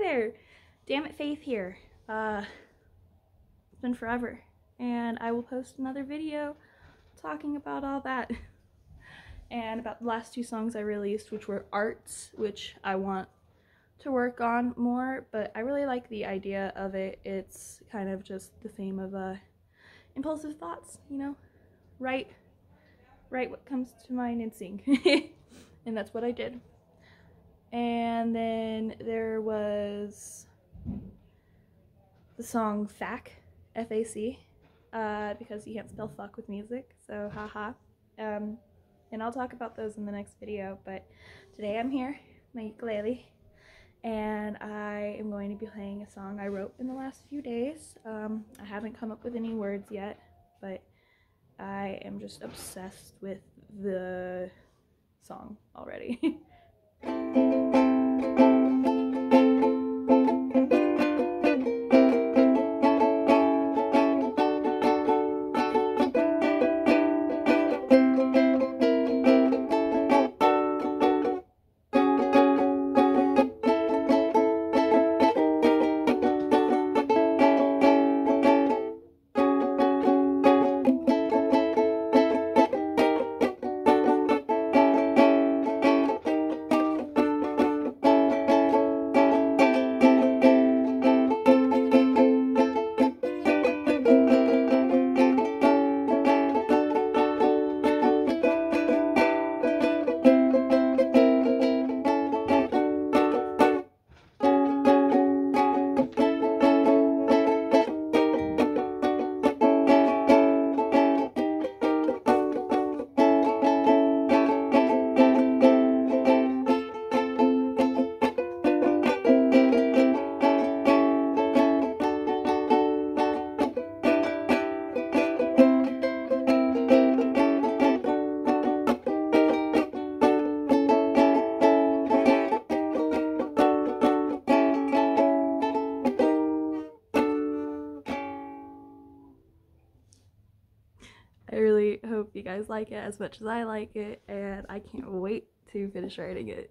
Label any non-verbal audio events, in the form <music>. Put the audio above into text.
there! Damn it, Fayth here. Uh, it's been forever. And I will post another video talking about all that. <laughs> and about the last two songs I released, which were Arts, which I want to work on more, but I really like the idea of it. It's kind of just the theme of uh, impulsive thoughts, you know? Write, write what comes to mind and sing. <laughs> and that's what I did. And then there was the song FAC, F-A-C, uh, because you can't spell fuck with music, so haha. Um, and I'll talk about those in the next video, but today I'm here, my ukulele, and I am going to be playing a song I wrote in the last few days. Um, I haven't come up with any words yet, but I am just obsessed with the song already. <laughs> Música I really hope you guys like it as much as I like it, and I can't wait to finish writing it.